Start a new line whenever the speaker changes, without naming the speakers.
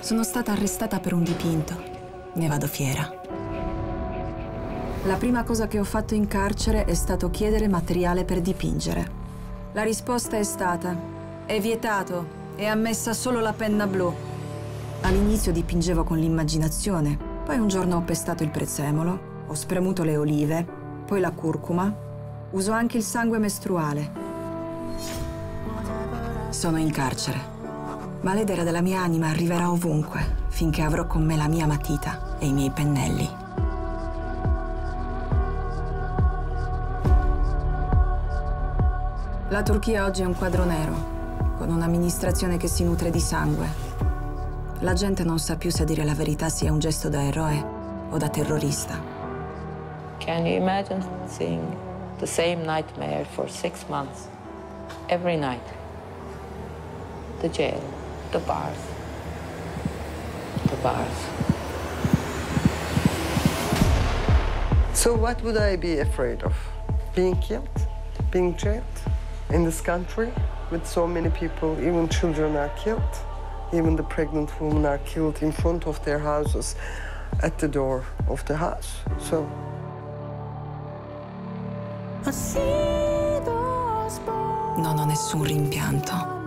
Sono stata arrestata per un dipinto. Ne vado fiera. La prima cosa che ho fatto in carcere è stato chiedere materiale per dipingere. La risposta è stata, è vietato, è ammessa solo la penna blu. All'inizio dipingevo con l'immaginazione, poi un giorno ho pestato il prezzemolo, ho spremuto le olive, poi la curcuma, uso anche il sangue mestruale. Sono in carcere ma l'edera della mia anima arriverà ovunque finché avrò con me la mia matita e i miei pennelli. La Turchia oggi è un quadro nero, con un'amministrazione che si nutre di sangue. La gente non sa più se dire la verità sia un gesto da eroe o da terrorista.
Can you imagine seeing the same nightmare for six months, every night? The jail. the bars. The bars.
So what would I be afraid of? Being killed? Being jailed? In this country with so many people, even children are killed. Even the pregnant women are killed in front of their houses, at the door of the house. So
Non ho nessun rimpianto.